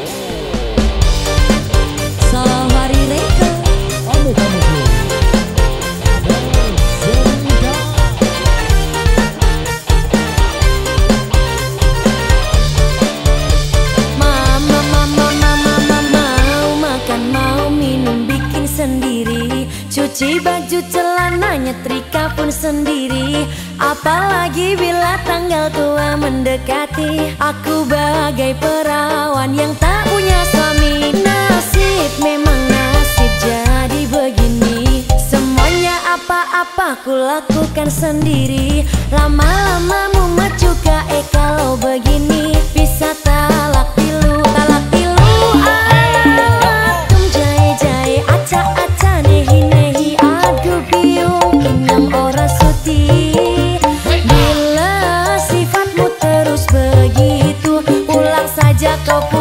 Oh. Cuci baju celana nyetrika pun sendiri. Apalagi bila tanggal tua mendekati. Aku bagai perawan yang tak punya suami. Nasib memang nasib jadi begini. Semuanya apa-apa ku lakukan sendiri. Lama-lama tanto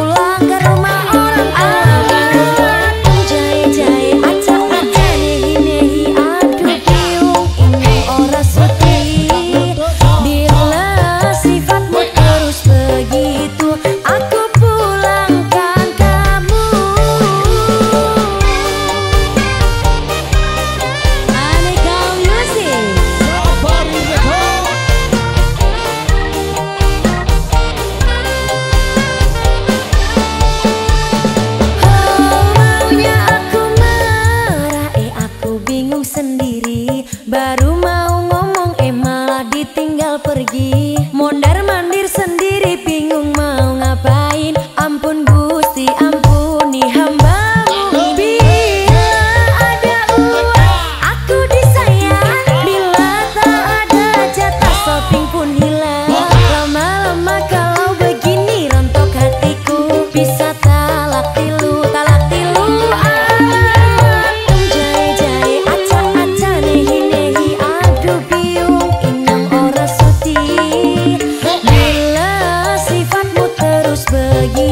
Baru mau ngomong eh malah ditinggal pergi.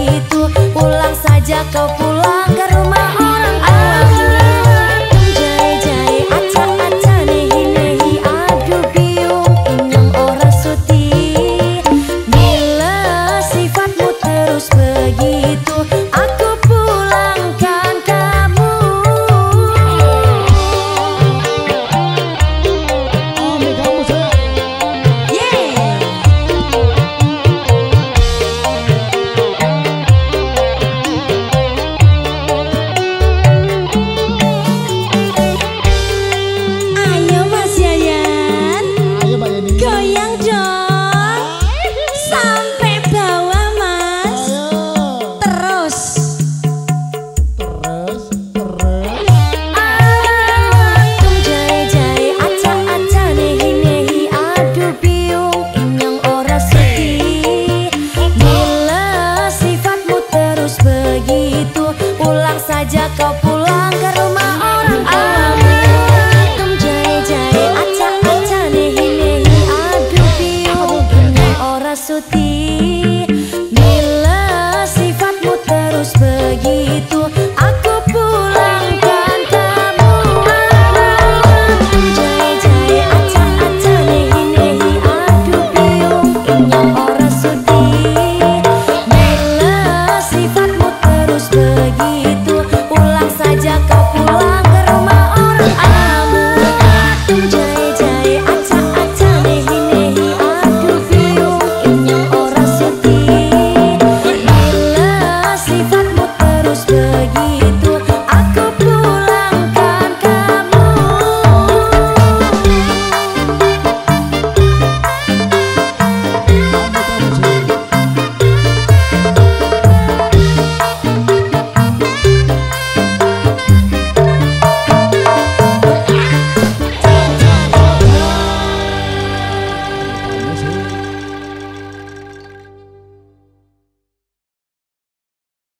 itu. Pulang saja kau pulang ke rumah.